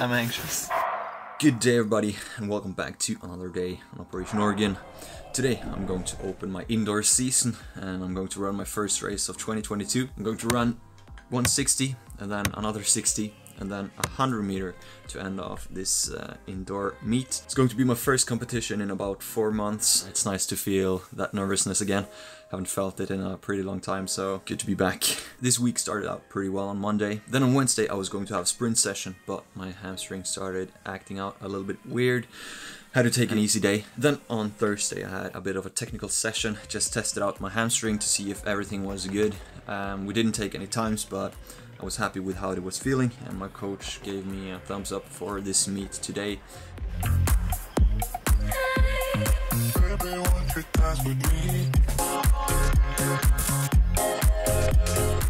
I'm anxious. Good day everybody and welcome back to another day on Operation Oregon. Today I'm going to open my indoor season and I'm going to run my first race of 2022. I'm going to run 160 and then another 60 and then a 100 meter to end off this uh, indoor meet. It's going to be my first competition in about four months. It's nice to feel that nervousness again. Haven't felt it in a pretty long time, so good to be back. This week started out pretty well on Monday. Then on Wednesday I was going to have a sprint session, but my hamstring started acting out a little bit weird. Had to take an easy day. Then on Thursday I had a bit of a technical session, just tested out my hamstring to see if everything was good. Um, we didn't take any times, but I was happy with how it was feeling and my coach gave me a thumbs up for this meet today.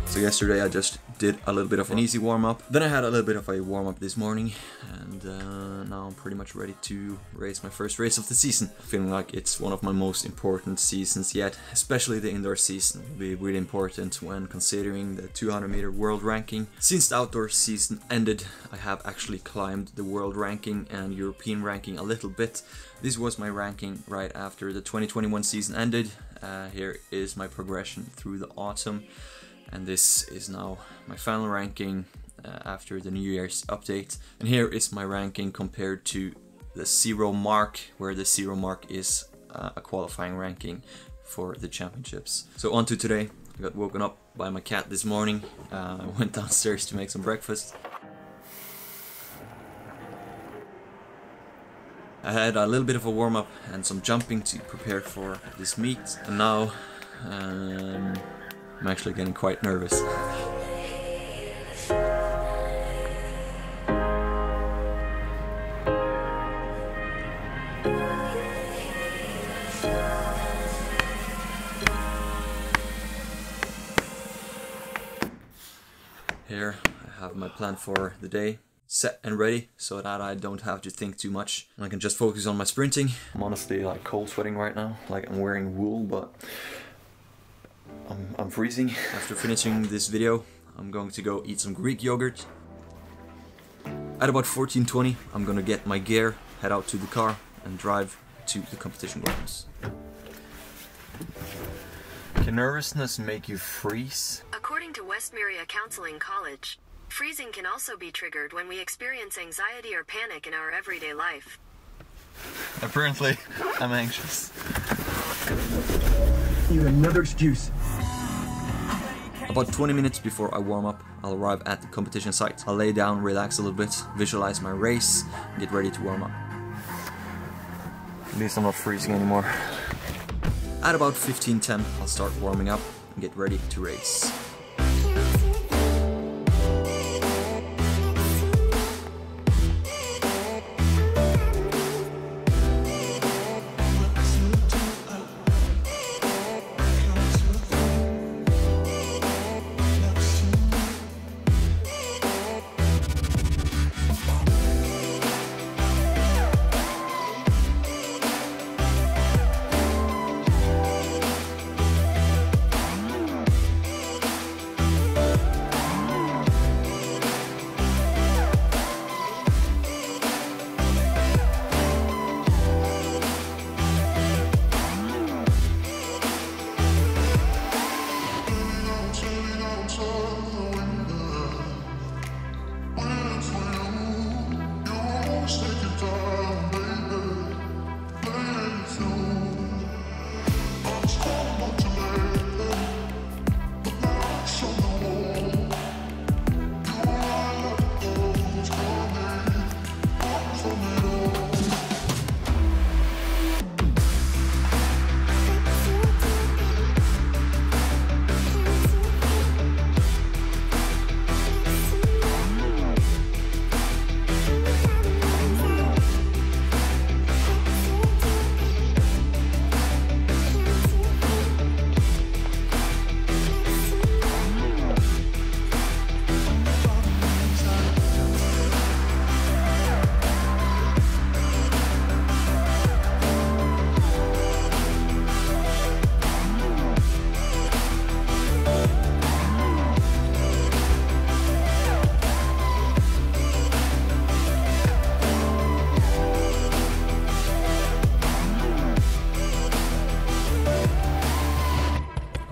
So yesterday I just did a little bit of an easy warm-up. Then I had a little bit of a warm-up this morning and uh, now I'm pretty much ready to race my first race of the season. Feeling like it's one of my most important seasons yet, especially the indoor season will be really important when considering the 200 meter world ranking. Since the outdoor season ended, I have actually climbed the world ranking and European ranking a little bit. This was my ranking right after the 2021 season ended. Uh, here is my progression through the autumn and this is now my final ranking uh, after the New Year's update. And here is my ranking compared to the zero mark, where the zero mark is uh, a qualifying ranking for the championships. So on to today. I got woken up by my cat this morning. Uh, I went downstairs to make some breakfast. I had a little bit of a warm-up and some jumping to prepare for this meet. And now um, I'm actually getting quite nervous. Plan for the day set and ready so that I don't have to think too much I can just focus on my sprinting. I'm honestly like cold sweating right now, like I'm wearing wool but I'm, I'm freezing. After finishing this video, I'm going to go eat some Greek yogurt. At about 14.20, I'm gonna get my gear, head out to the car, and drive to the competition grounds. Can nervousness make you freeze? According to West Miria Counseling College, freezing can also be triggered when we experience anxiety or panic in our everyday life. Apparently, I'm anxious. You another excuse. About 20 minutes before I warm up, I'll arrive at the competition site. I'll lay down, relax a little bit, visualize my race, and get ready to warm up. At least I'm not freezing anymore. At about 15.10, I'll start warming up and get ready to race.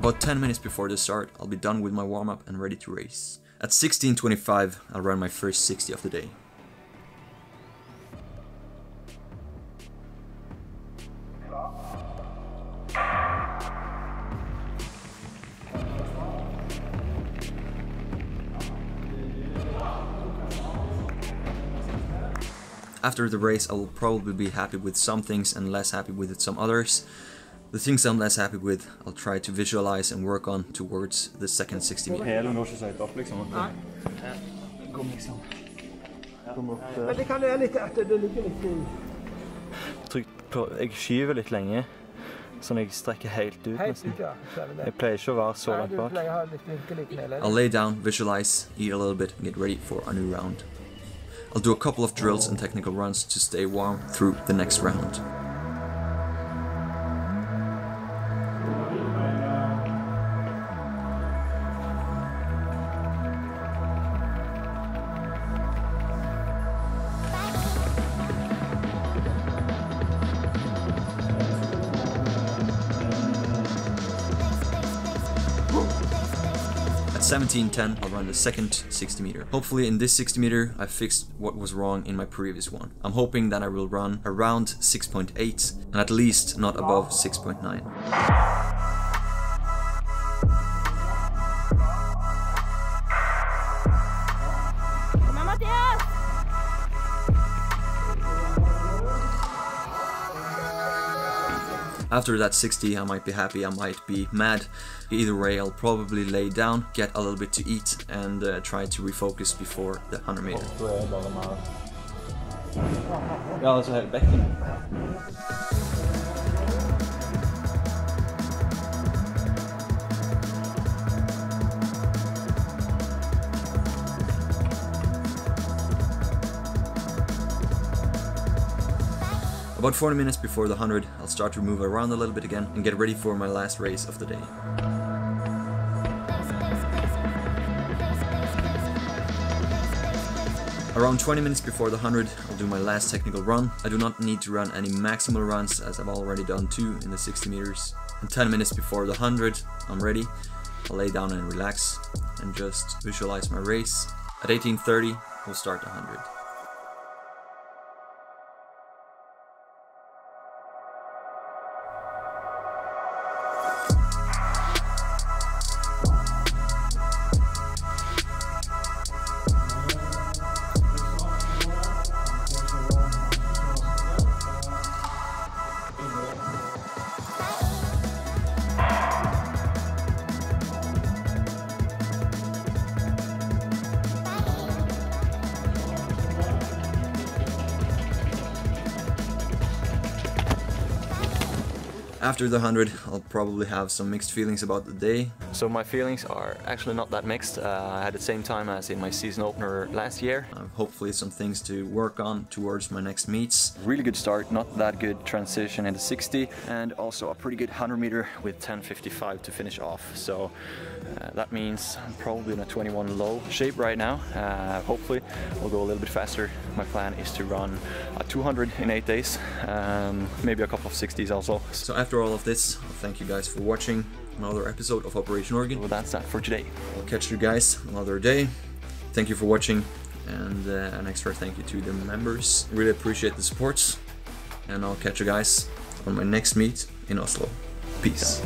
About 10 minutes before the start, I'll be done with my warm up and ready to race. At 16.25, I'll run my first 60 of the day. After the race, I will probably be happy with some things and less happy with some others. The things I'm less happy with, I'll try to visualize and work on towards the second 60 meter. Hælen går ikke så høyt opp, liksom. Nei. Kom liksom. Kom opp Men det kan være litt at det ligger litt i Trykk på Jeg skyver litt lenge, sånn at jeg strekker helt ut, nesten. ut, ja. Så er det det. Jeg pleier ikke å være så langt bak. pleier å ha litt vinkel i knelet. I'll lay down, visualize, eat a little bit, and get ready for a new round. I'll do a couple of drills and technical runs to stay warm through the next round. 17.10, I'll run the second 60 meter. Hopefully in this 60 meter, I fixed what was wrong in my previous one. I'm hoping that I will run around 6.8 and at least not above 6.9. After that 60, I might be happy, I might be mad. Either way, I'll probably lay down, get a little bit to eat, and uh, try to refocus before the 100 meter. About 40 minutes before the 100, I'll start to move around a little bit again and get ready for my last race of the day. Around 20 minutes before the 100, I'll do my last technical run. I do not need to run any maximal runs as I've already done two in the 60 meters. And 10 minutes before the 100, I'm ready. I'll lay down and relax and just visualize my race. At 18.30, we'll start the 100. After the 100, I'll probably have some mixed feelings about the day. So my feelings are actually not that mixed. Uh, I had the same time as in my season opener last year. Uh, hopefully some things to work on towards my next meets. Really good start, not that good transition into 60, and also a pretty good 100 meter with 10.55 to finish off. So uh, that means I'm probably in a 21 low shape right now. Uh, hopefully we'll go a little bit faster. My plan is to run a 200 in 8 days, um, maybe a couple of 60s also. So So after all of this, thank you guys for watching another episode of Operation Oregon. well, that's that for today. I'll catch you guys another day. Thank you for watching, and uh, an extra thank you to the members. Really appreciate the support, and I'll catch you guys on my next meet in Oslo. Peace.